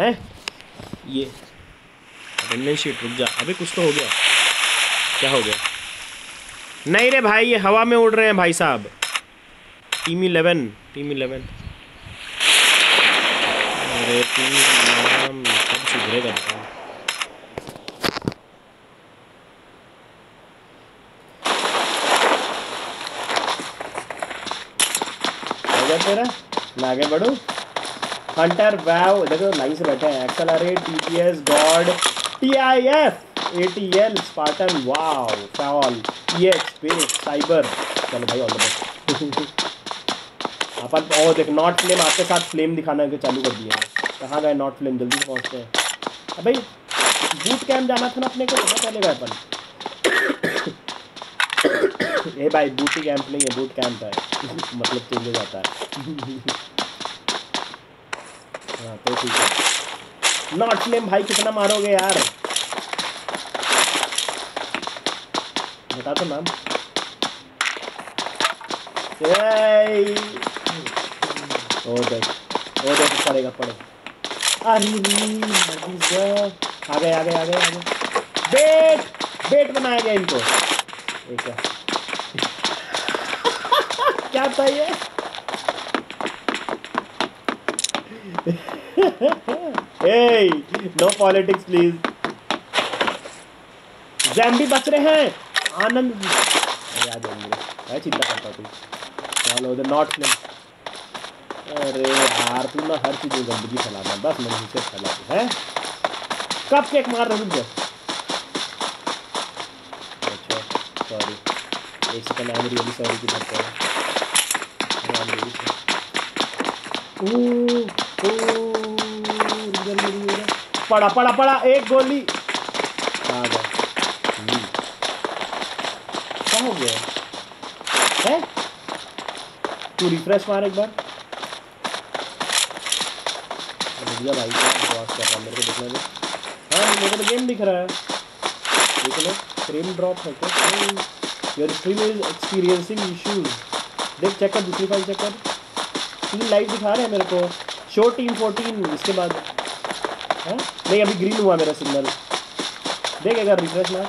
है? ये। Attendance sheet रुक जा। अभी कुछ तो हो गया। क्या हो गया? नहीं रे भाई, ये हवा में उड़ रहे हैं भाई साहब। टीम इलेवन टीम इलेवन अरे टीम कब सुधरेगा बताओ। तेरा मैं आगे बढ़ूँ। हंटर वैव देखो लाइन से बैठे हैं। Accelerate TPS god TIF ATL Spartan wow fall EX space cyber चलो भाई ऑल अपन ओ देख नॉट फ्लेम आपके साथ फ्लेम दिखाना के चालू कर दिए कहाँ गए नॉट फ्लेम जल्दी से पहुँचते हैं। भाई बूट कैम्प जाना था ना अपने को पता चलेगा अपन? ए भाई बूटी कैंप नहीं है बूट कैंप है। मतलब चेंज हो जाता है। हाँ तो ठीक है नॉट फ्लेम भाई, कितना मारोगे यार? बता तो नाम। ओ देख ओ देख पड़ेगा पड़ेगा अरे, आ गए आ गए आ गए आ गए। बेट बेट बनाया गया इनको। एक क्या था ये? Hey, नो पॉलिटिक्स प्लीज़ जैम्बी बच रहे हैं। आनंद आ चिंता करता तू चलो उधर नॉट फ़िल्म अरे यार तू ना हर चीज़ में गंदगी फैलाना। बस मैं नीचे फैला तू है? कब केक मार रहे रुक अच्छा सॉरी एक second I am really sorry की बात कर पड़ा पड़ा पड़ा एक गोली। आ गया क्या हो गया? है? तू रिफ्रेश मार एक बार। भैया भाई क्या कर रहा मेरे को देखने दे। हाँ मेरे को तो गेम दिख रहा है। देख लो फ्रेम ड्रॉप है क्या? Your screen is experiencing issues देख चेक कर दूसरी फ़ाइल चेक कर। लाइट दिखा रहे हैं मेरे को। शो टीम फोर्टीन इसके बाद है? नहीं अभी ग्रीन हुआ मेरा सिग्नल देख अगर रिफ्रेश ना।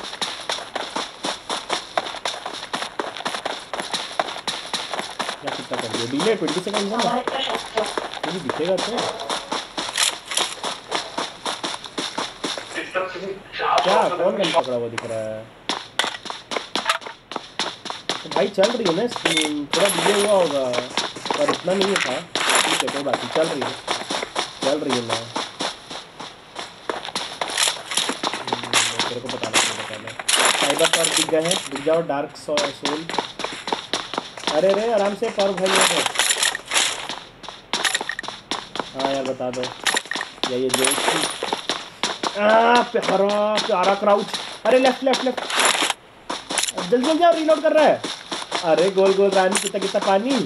क्या कितना कर दिया? डिले ट्वेंटी सेकेंड है ना? दिखेगा तो। क्या कौन गन पकड़ा हुआ दिख रहा है? तो भाई चल रही है ना स्क्रीन थोड़ा डिले हुआ होगा पर इतना नहीं था ठीक है कोई बात नहीं चल रही है चल रही है ना तेरे को बताना बताना साइबर पर दिख गए हैं दिख जाओ डार्क सोल अरे रे आराम से पर भाई है हाँ यार बता दो या ये जो प्यारा प्यारा क्राउच अरे लेफ़्ट लेफ़्ट लेफ़्ट जल्दी जल्दी जाओ रीलोड कर रहा है अरे गोल गोल रानी कितना कितना पानी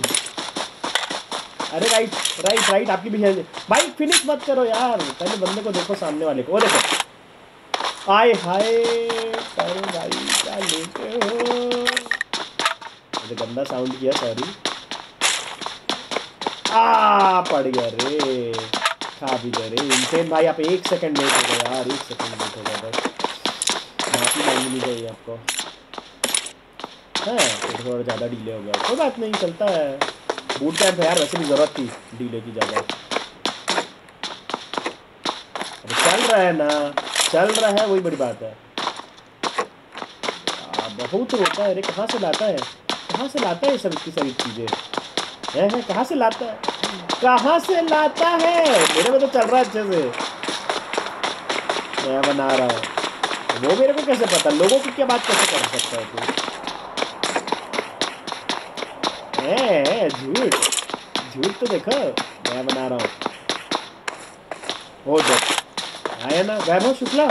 अरे राइट राइट राइट आपकी भी है। भाई फिनिश मत करो यार। पहले बंदे को देखो सामने वाले को। देखो। आए हाय अरे भाई, क्या लेते हो? मुझे गंदा साउंड किया सॉरी आ, पड़ गया रे। खा भी दे रे। इनसे भाई, आप एक सेकंड लेट हो गए यार, एक सेकंड लेट हो गया बस माफ़ी मांगनी चाहिए आपको। है तो थोड़ा ज़्यादा डिले हो गया। कोई बात नहीं, चलता है। बूट कैंप है यार वैसे भी ज़रूरत थी डिले की ज़्यादा। अरे चल रहा है ना चल रहा है वही बड़ी बात है। बहुत रोता है अरे कहाँ से लाता है? कहाँ से लाता है सब इतनी सारी चीज़ें? है, है कहाँ से लाता है? कहाँ से लाता है? मेरे में तो चल रहा है अच्छे से। मैं बना रहा हूँ। वो मेरे को कैसे पता? लोगों की क्या बात कैसे कर सकता है तू? है झूठ झूठ तो देखो मैं बना रहा हूँ हो देख आया ना वैभव शुक्ला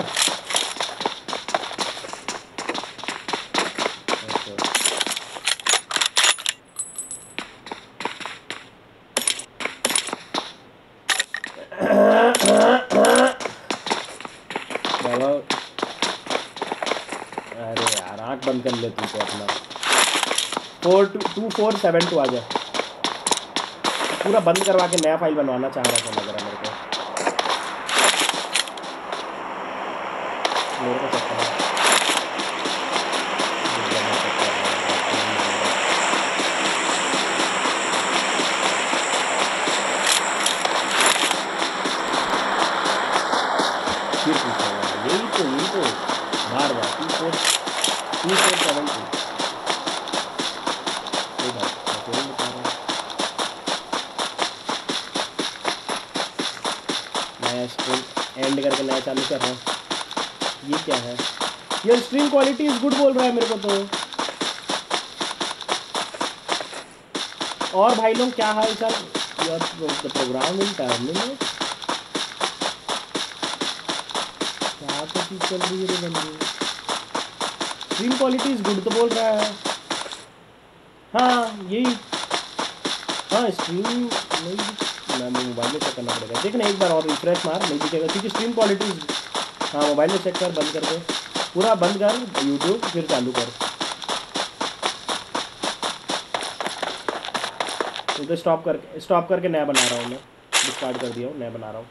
अरे यार आँख बंद कर ले तू तो अपना four two two, four, seven two आ जाए पूरा बंद करवा के नया फ़ाइल बनवाना चाह रहा था लग रहा मेरे। नया स्ट्रीम एंड करके नया चालू कर रहा हूँ। ये क्या है? ये स्ट्रीम क्वालिटी इज़ गुड बोल रहा है मेरे को तो। और भाई लोग, क्या हाल चाल? प्रोग्राम इन टर्मिनेट क्या तो चीज़ चल रही है बंदी? स्ट्रीम क्वालिटी इज़ गुड तो बोल रहा है। हाँ यही। हाँ स्ट्रीम नहीं मैं मोबाइल में चेक करना पड़ेगा। देखना एक बार और रिफ्रेश मार, नहीं दिखेगा, क्योंकि स्ट्रीम क्वालिटी हाँ मोबाइल में चेक कर, बंद कर दे। पूरा बंद कर यूट्यूब फिर चालू कर। तो स्टॉप करके स्टॉप करके नया बना रहा हूँ मैं। डिस्कार्ड कर दिया हूँ, नया बना रहा हूँ।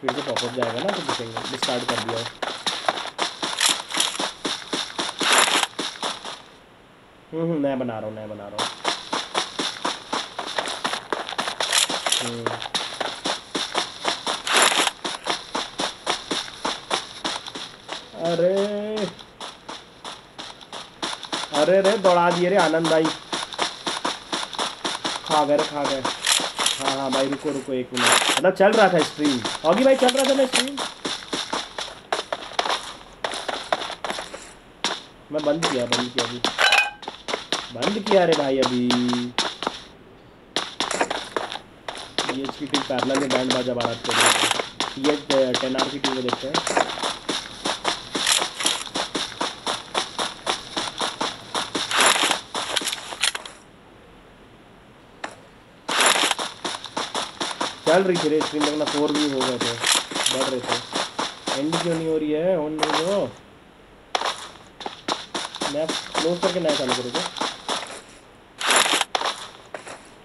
फिर से पॉपअप जाएगा ना तो दिखेंगे। डिस्कार्ड कर दिया हूँ। हम्म हम्म नया बना रहा हूँ, नया बना रहा हूँ। हम्म अरे। अरे रे, दौड़ा दिए रे आनंद भाई। खा गए खा गए। हाँ हाँ भाई, रुको रुको, एक मिनट। मतलब चल रहा था स्ट्रीम ऑगी भाई, चल रहा था ना स्ट्रीम मैं बंद किया बंद किया अभी। बंद किया रे भाई अभी। ये की टीम पैरल में बैंड बाजा बारात कर रही है। ये टेन आर की टीम में देखते हैं। चल रही थी रे स्ट्रीम लगना फोर व्यू हो गए थे। बढ़ रहे थे। एंड क्यों नहीं हो रही है? ऑन नहीं दो मैं क्लोज करके नया चालू करूँगा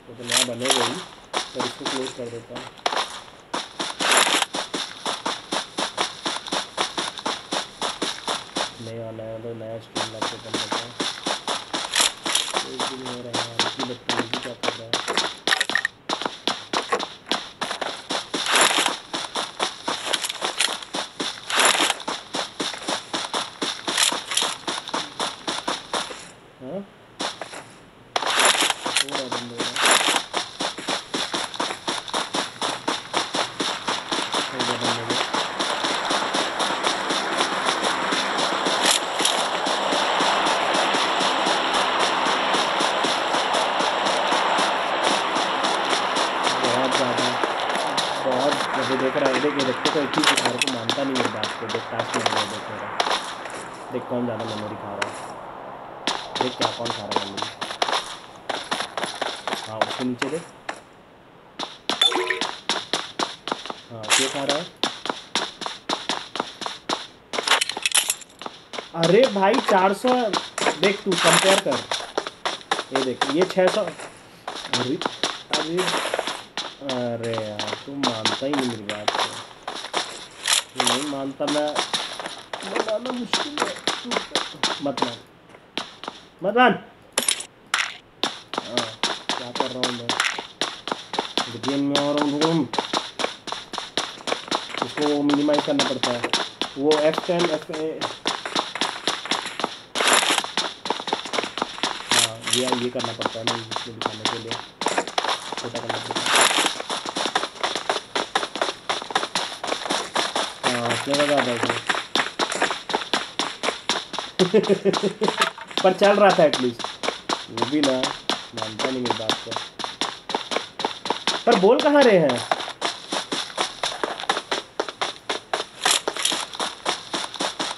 तो, नया बनेगा ही। पर इसको क्लोज कर देता हूँ। ज़्यादा मेमोरी खा रहा है। देख क्या कौन खा रहा है मेमोरी हाँ उसके नीचे देख। हाँ ये खा रहा है। अरे भाई, चार सौ देख तू कंपेयर कर। ये देख, ये छः सौ। अरे अरे अरे यार, तू मानता ही नहीं मेरी बात नहीं मानता मैं। बताना मुश्किल है। तू- मत मान मत मान हाँ क्या कर रहा हूँ मैं गेम में और हूँ उसको मिनिमाइज करना पड़ता है वो एफ़ टेन एफ़ हाँ ये ये करना पड़ता है ना इसको दिखाने के लिए छोटा करना पड़ता है हाँ क्या लगा था उसमें पर चल रहा था एटलीस्ट वो भी ना मानता नहीं मेरी बात को। पर बोल कहाँ रहे हैं?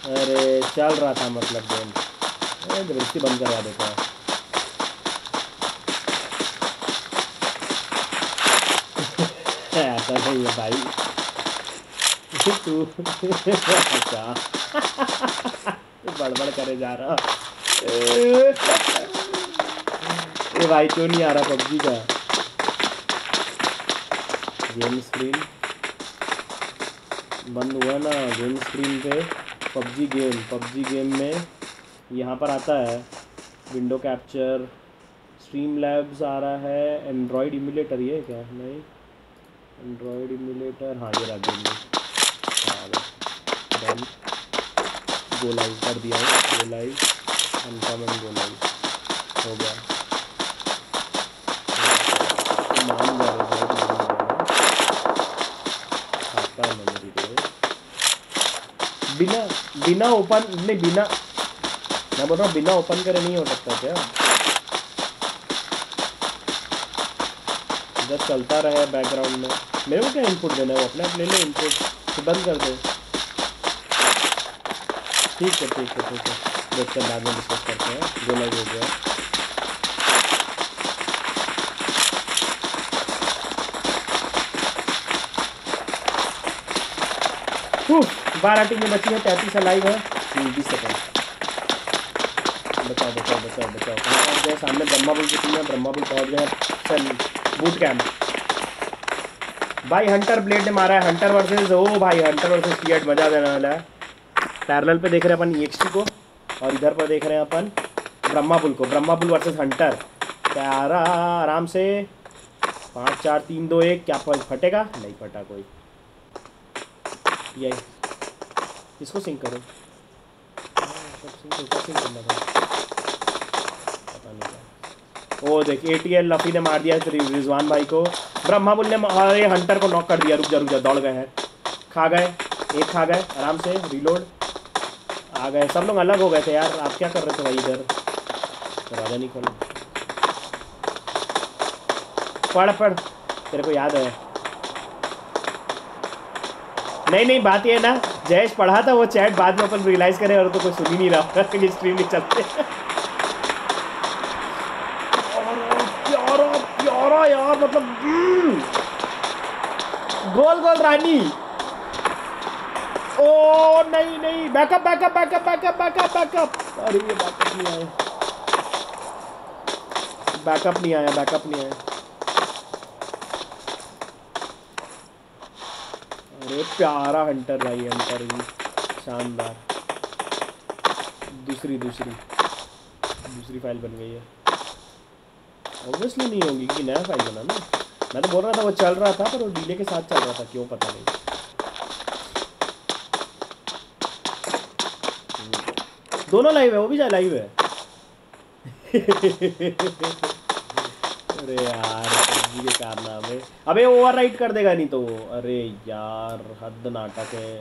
अरे चल रहा था मतलब गेम ज़बरदस्ती बंद करवा देता है। ऐसा नहीं है भाई। तू अच्छा। बड़बड़ करे जा रहा। ये भाई, क्यों नहीं आ रहा पबजी का? Game screen. बंद हुआ ना गेम स्क्रीन पे। पबजी गेम पबजी गेम में यहाँ पर आता है। Window capture. स्ट्रीम लैब्स आ रहा है। एंड्रॉयड इमुलेटर ये क्या? नहीं। एंड्रॉयड इमुलेटर हाँ ये रहा गेम। हाँ गो लाइव कर दिया है। गो लाइव अनकम एंड गो लाइव हो गया बिना बिना ओपन नहीं, बिना, मैं बोल रहा हूँ, बिना ओपन करे नहीं हो सकता क्या? जब चलता रहे बैकग्राउंड में, मेरे को क्या इनपुट देना है? वो अपने आप ले ले इनपुट तो बंद कर दे। ठीक है ठीक है ठीक है। देखते हैं बाद में डिस्कस करते हैं। जो लाइव हो गया। बारह टीमें बची हैं तैंतीस लाइव है। बीस सेकंड बचाओ बचाओ बचाओ बचाओ कहाँ पहुँच गए? सामने ब्रह्मापुल की टीम है ब्रह्मापुल पहुँच गए। चल बूट कैम्प भाई हंटर ब्लेड ने मारा है हंटर वर्सेस ओ भाई हंटर वर्सेस टीएट मज़ा देने वाला है। पैरेलल पे देख रहे हैं अपन ईएक्सटी को, और इधर पर देख रहे हैं अपन ब्रह्मापुल को। ब्रह्मापुल वर्सेस हंटर प्यारा, आराम से। पाँच, चार, तीन, दो, एक। क्या फटेगा? नहीं फटा कोई। यही। इसको सिंक करो। ओ, देख एटीएल लफी ने मार दिया रिजवान भाई को। ब्रह्माबुल ने अरे हंटर को नॉक कर दिया। रुक जा रुक जा, दौड़ गए हैं। खा गए। एक खा गए। आराम से रिलोड आ गए, सब लोग अलग हो गए थे यार। आप क्या कर रहे थे भाई इधर? दरवाज़ा नहीं खोला। पढ़ पढ़। तेरे को याद है। नहीं नहीं, बात ये है ना, जयेश पढ़ा था वो चैट, बाद में अपन रियलाइज़ करे और तो कोई सुन ही नहीं रहा। होगा क्योंकि स्ट्रीम नहीं चलते। प्यारा प्यारा यार मतलब हम्म। गोल गोल रानी। ओ नहीं नहीं backup backup backup backup backup backup अरे, ये बैकअप नहीं आया। बैकअप नहीं आया बैकअप नहीं आया। अरे, प्यारा हंटर भाई हंटर भी। शानदार। दूसरी दूसरी। दूसरी फ़ाइल बन गई है। ऑब्वियसली नहीं होगी कि नया फ़ाइल बना ना। मैं तो बोल रहा था वो चल रहा था, पर वो डीले के साथ चल रहा था, क्यों पता नहीं। दोनों लाइव है, वो भी जा लाइव है। अरे यार के कारनामे अबे ओवर राइट कर देगा नहीं तो। अरे यार, हद नाटक है।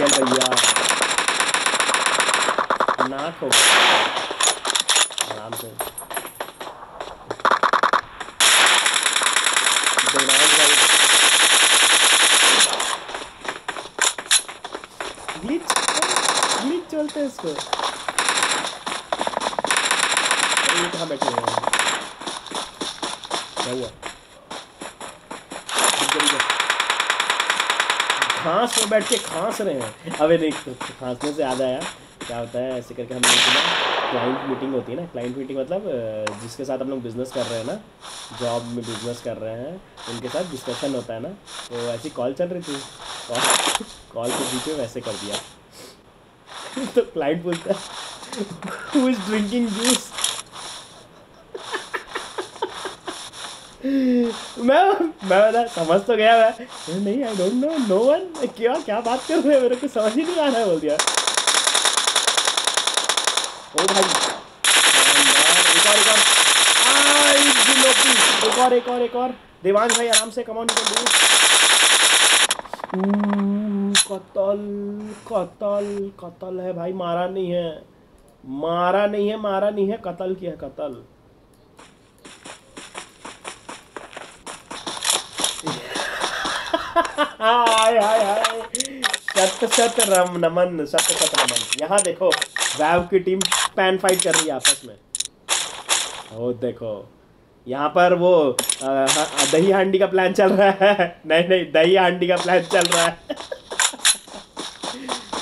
भैया नाक हो आराम से दिमाग भाई ग्लिच ग्लिच चलते हैं इसको अरे ये कहाँ बैठे हुए हैं क्या हुआ। खांस में बैठ के खांस रहे हैं। अबे नहीं खांसने से याद आया क्या होता है ऐसे करके हम लोग ना क्लाइंट मीटिंग होती है ना। क्लाइंट मीटिंग मतलब जिसके साथ हम लोग बिज़नेस कर रहे हैं ना जॉब में बिज़नेस कर रहे हैं उनके साथ डिस्कशन होता है ना। तो ऐसी कॉल चल रही थी। कॉल कॉल के बीच में वैसे कर दिया। तो क्लाइंट बोलता है हु इज़ ड्रिंकिंग जूस मैं मैं बता समझ तो गया मैं। नहीं I don't know no one क्या क्या बात कर रहे हैं? मेरे को समझ ही नहीं आ रहा है, बोल दिया। ओ भाई एक और एक और एक और एक और एक और। देवांश भाई, आराम से कमाओ निकल दो कतल कतल कतल है भाई, मारा नहीं है। मारा नहीं है, मारा नहीं है, कतल किया है, कतल। हाय हाय हाय। शत शत रम नमन शत शत नमन यहाँ देखो, वैव की टीम पैन फाइट कर रही है आपस में। ओ, देखो, यहाँ पर वो ह- दही हांडी का प्लान चल रहा है। नहीं नहीं, दही हांडी का प्लान चल रहा है।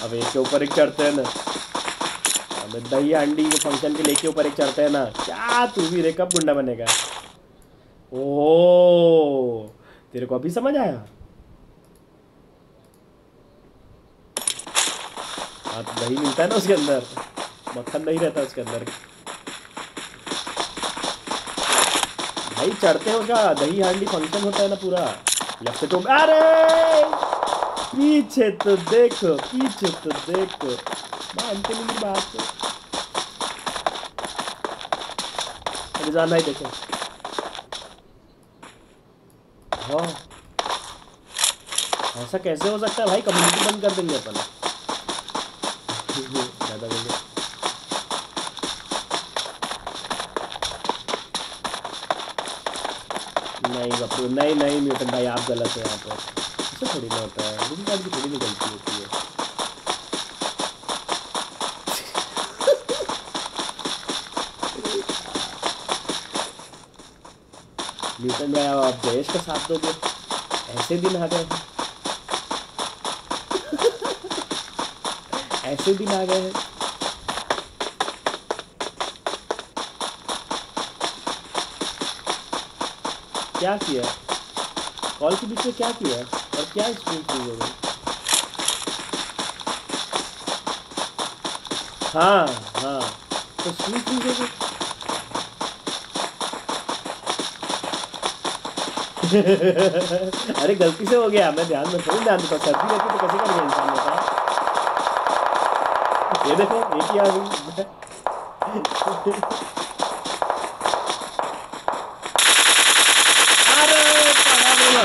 अब एक के ऊपर एक चढ़ते हैं ना। अब, दही हांडी के फ़ंक्शन के लेके ऊपर एक चढ़ते हैं ना। क्या तू भी रे, कब गुंडा बनेगा? ओ तेरे को अभी समझ आया? हाँ तो दही मिलता है ना उसके अंदर। मक्खन नहीं रहता उसके अंदर। भाई, चढ़ते हो क्या? दही हांडी फ़ंक्शन होता है ना पूरा। लेफ़्ट तो अरे! पीछे तो देखो, पीछे तो देखो। मानते नहीं बात अरे जाना ही देखो। हाँ। ऐसा कैसे हो सकता है भाई? कम्युनिटी बंद कर देंगे अपन। ज़्यादा बोले नहीं बापू, नहीं नहीं, म्यूटन भाई, आप गलत है यहाँ पर। ऐसा थोड़ी ना होता है रूम कार्ड की थोड़ी ना गलती होती है म्यूटन भाई आप जयेश का साथ दोगे ऐसे दिन आ गए हैं ऐसे दिन आ गए हैं क्या किया? कॉल के बीच में क्या किया? और क्या फ्रीज हो गई हाँ? हाँ तो फ्रीज हो? गई अरे गलती से हो गया। मैं ध्यान में थोड़ी ध्यान देता सर्दी रहती तो कैसे करेगा इंसान होता ये देखो ये क्या अभी अरे पड़ा बोला।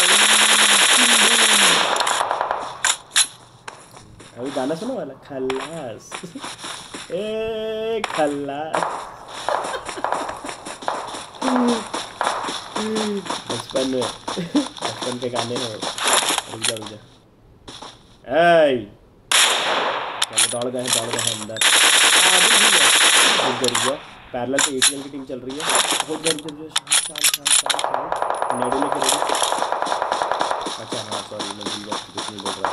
सुनो वाला खल्लास ए खल्लास बचपन में बचपन के गाने में रुक जा रुक जा चलो दौड़ गए दौड़ गए अंदर रुक जा रुक जा पैरेलल पे एटीएम की टीम चल रही है. बहुत जल्द जल्द शाम शाम शाम शाम शाम नेडो लेके अच्छा हाँ सॉरी मैं गया. कुछ नहीं बोल रहा.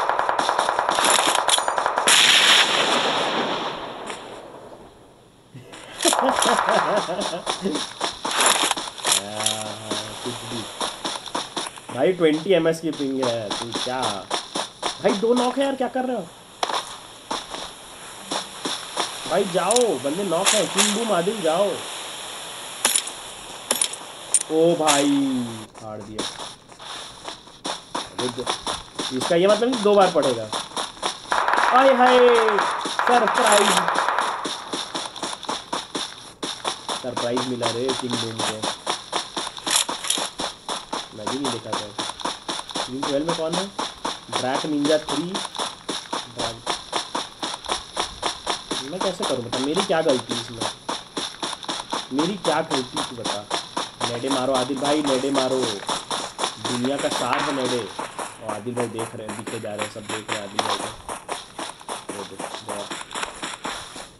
कुछ भी भाई ट्वेंटी एम की पिंग है, तू क्या? भाई, दो नॉक है यार, क्या कर रहे हो? भाई, जाओ, बंदे नॉक है किंग बूम आदिल, जाओ। ओ भाई, फाड़ दिया। इसका ये मतलब दो बार पड़ेगा। हाय हाय, सरप्राइज़। सरप्राइज़ मिला रे किंग बूम को। मैं भी नहीं देखा था। किंग ट्वेल्व में कौन है? ड्रैक निंजा थ्री ड्रैक मैं कैसे करूँ बता? मेरी क्या गलती इसमें? मेरी क्या गलती तू बता? नेडे मारो, आदिल भाई, नेडे मारो। दुनिया का सार है नेडे। और आदिल भाई देख रहे हैं दिखे जा रहे हैं, सब देख रहे हैं आदिल भाई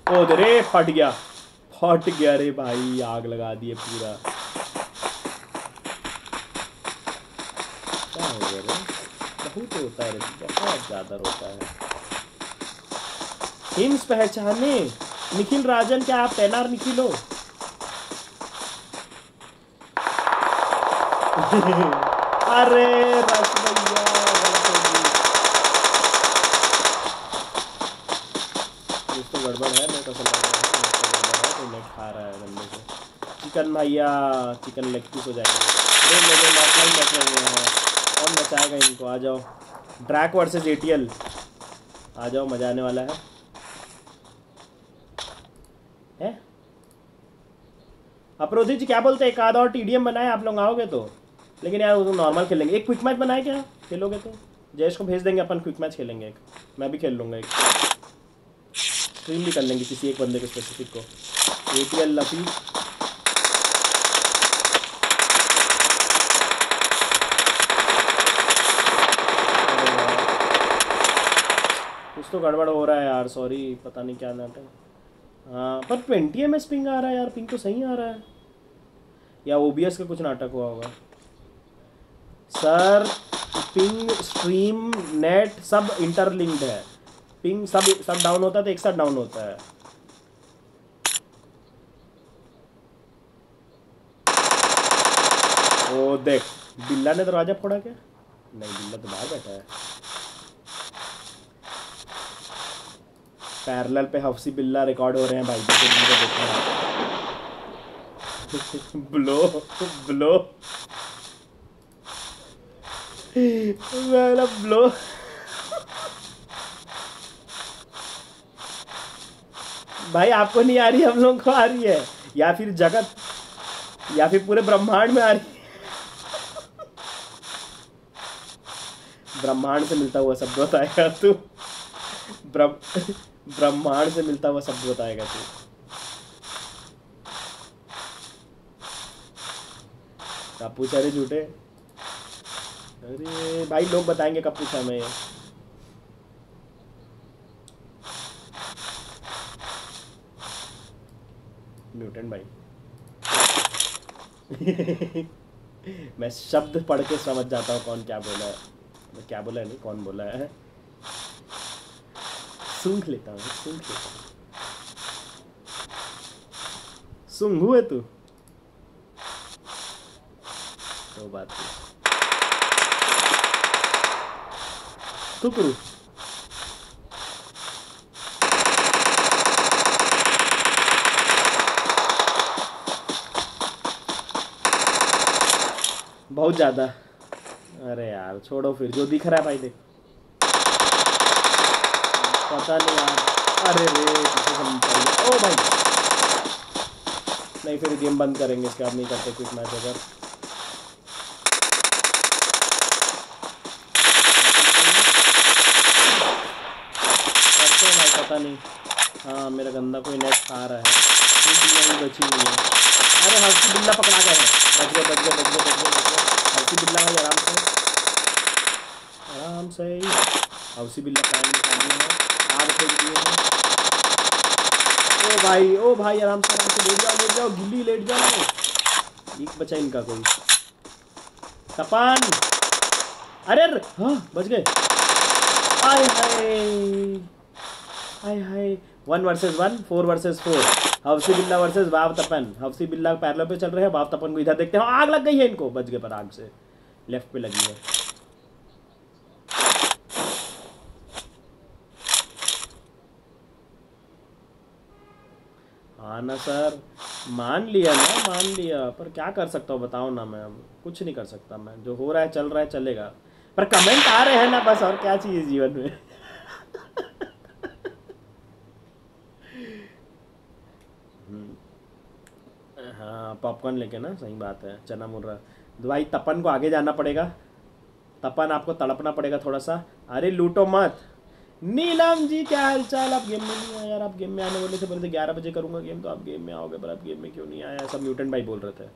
को। ओ दे फट गया। फट गया रे भाई, आग लगा दिए पूरा। क्या हो गया रे? बहुत होता है रे, बहुत ज़्यादा रोता है। हिम्स पहचाने। निखिल राजन क्या आप टेनर निखिल हो? अरे रस भैया गलत हो गई कुछ तो गड़बड़ है मेरे को समझ रहा है कुछ तो गड़बड़ है तो नेट खा रहा है बंदे से चिकन भैया, चिकन लेग पीस हो जाएगा। कौन बचाएगा इनको? आ जाओ। ड्रैक वर्सेस एटीएल आ जाओ, मज़ा आने वाला है। है? जी, क्या बोलते हैं? एक आध और टीडीएम बनाए, आप लोग आओगे तो। लेकिन यार, वो तो नॉर्मल खेलेंगे। एक क्विक मैच बनाए क्या? खेलोगे तो। जयेश को भेज देंगे, अपन क्विक मैच खेलेंगे एक। मैं भी खेल लूँगा एक। स्ट्रीम भी कर लेंगे किसी एक बंदे के स्पेसिफिक को। ए टी एल लफी कुछ तो गड़बड़ हो रहा है यार सॉरी पता नहीं क्या नाटक। हाँ पर ट्वेंटी एम एस पिंग आ रहा है यार पिंग तो सही आ रहा है। या ओ बी एस का कुछ नाटक हुआ होगा। सर पिंग स्ट्रीम नेट सब इंटरलिंक्ड है। पिंग सब सब डाउन होता है तो एक साथ डाउन होता है। ओ, देख, बिल्ला ने दरवाज़ा फोड़ा क्या? नहीं, बिल्ला तो बाहर बैठा है। पैरेलल पे हफ्सी बिल्ला रिकॉर्ड हो रहे हैं भाई ब्लो ब्लो। मेरा ब्लो। भाई, आपको नहीं आ रही, हम लोग को आ रही है। या फिर जगत, या फिर पूरे ब्रह्मांड में आ रही है। ब्रह्मांड से मिलता हुआ शब्द बताएगा तू। ब्रह्मांड से मिलता हुआ शब्द बताएगा तू। कब पूछा रे झूठे। अरे भाई, लोग बताएँगे कब पूछा मैं। म्यूटेंट भाई। मैं शब्द पढ़ के समझ जाता हूँ कौन क्या बोला है। क्या बोला है नहीं, कौन बोला है? सूंघ लेता हूँ, सूंघ लेता हूँ। सूंघू है तू? तो बात तू करू? बहुत ज़्यादा। अरे यार, छोड़ो फिर, जो दिख रहा है भाई देख। पता नहीं यार। अरे रे ओ भाई। नहीं, फिर गेम बंद करेंगे इसके बाद नहीं करते कुछ मैच अगर। पता नहीं। हाँ मेरा गंदा कोई नेट खा रहा है। बची हुई है। अरे, हल्की बिल्ला पकड़ा गया है। बच गए बच गए बच गए बच गए बच गए। हौसी बिल्ला भाई, आराम से। आराम से हौसी बिल्ला पैन निकाली है आग फेंक दिए हैं। ओ भाई ओ भाई आराम से आराम से लेट जाओ लेट जाओ, गिल्ली लेट जाओ। एक बचा इनका कोई। तपन। अरे हाँ बच गए। आय हाय। हाय हाय। One versus one four versus four हफ्सी बिल्ला वर्सेस बाब तपन। हफ्सी बिल्ला पैरलों पे चल रहे हैं बाब तपन को इधर देखते हैं। आग लग गई है इनको। बच गए पर आग से। लेफ़्ट पे लगी है। हाँ ना सर। मान लिया ना, मान लिया। पर क्या कर सकता हूँ बताओ ना मैं कुछ नहीं कर सकता मैं। जो हो रहा है, चल रहा है, चलेगा। पर कमेंट आ रहे हैं ना बस, और क्या चाहिए जीवन में? हाँ पॉपकॉर्न लेके ना, सही बात है। चना मुर्रा भाई, तपन को आगे जाना पड़ेगा। तपन, आपको तड़पना पड़ेगा थोड़ा सा। अरे, लूटो मत। नीलम जी, क्या हाल चाल आप गेम में नहीं आए यार, आप गेम में आने वाले थे, बोले थे ग्यारह बजे करूँगा गेम तो आप गेम में आओगे, पर आप गेम में क्यों नहीं आया? सब म्यूटेंट भाई बोल रहे थे।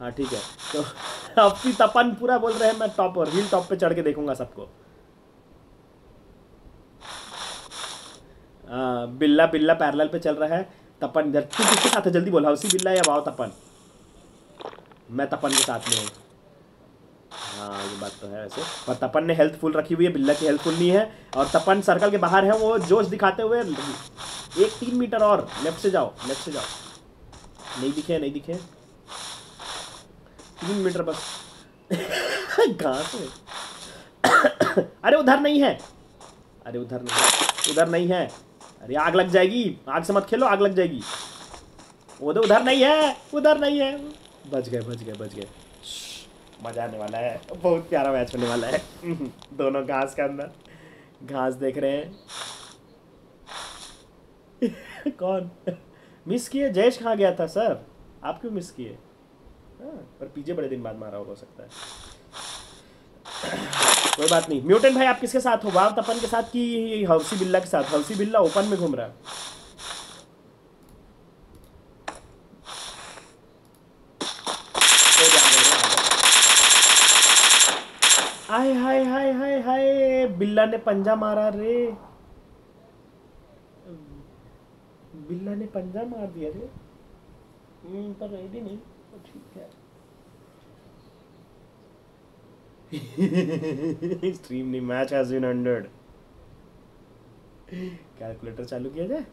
हाँ ठीक है। तो भी तपन पूरा बोल रहे हैं, मैं टॉप और हिल टॉप पे चढ़ के देखूँगा सबको। बिल्ला बिल्ला पैरल पे चल रहा है। तपन, इधर तू किसके साथ है? जल्दी बोला। उसी बिल्ला या वाओ तपन? मैं तपन के साथ में हूँ। हाँ ये बात तो है वैसे। पर तपन ने हेल्थ फुल रखी हुई है, बिल्ला की हेल्थ फुल नहीं है। और तपन सर्कल के बाहर है, वो जोश दिखाते हुए एक तीन मीटर और, लेफ़्ट से जाओ, लेफ़्ट से जाओ। नहीं दिखे नहीं दिखे। तीन मीटर बस। कहाँ से? अरे, उधर नहीं है। अरे, उधर नहीं उधर नहीं है। अरे, आग लग जाएगी। आग से मत खेलो, आग लग जाएगी। वो तो उधर नहीं है, उधर नहीं है। बच गए बच गए बच गए। मज़ा आने वाला है। बहुत प्यारा मैच होने वाला है। दोनों घास के अंदर। घास देख रहे हैं। कौन? मिस किए? जयेश कहाँ गया था, सर। आप क्यों मिस किए? हाँ पर पीछे बड़े दिन बाद मारा हो सकता है। कोई बात नहीं। म्यूटेंट भाई, आप किसके साथ हो? वाव तपन के साथ कि हवसी बिल्ला के साथ? हवसी बिल्ला ओपन में घूम रहा। है हाय हाय हाय हाय हाय बिल्ला ने पंजा मारा रे। बिल्ला ने पंजा मार दिया रे। पर रेडी नहीं तो ठीक है। स्ट्रीम नहीं match has been ended calculator चालू किया जाए?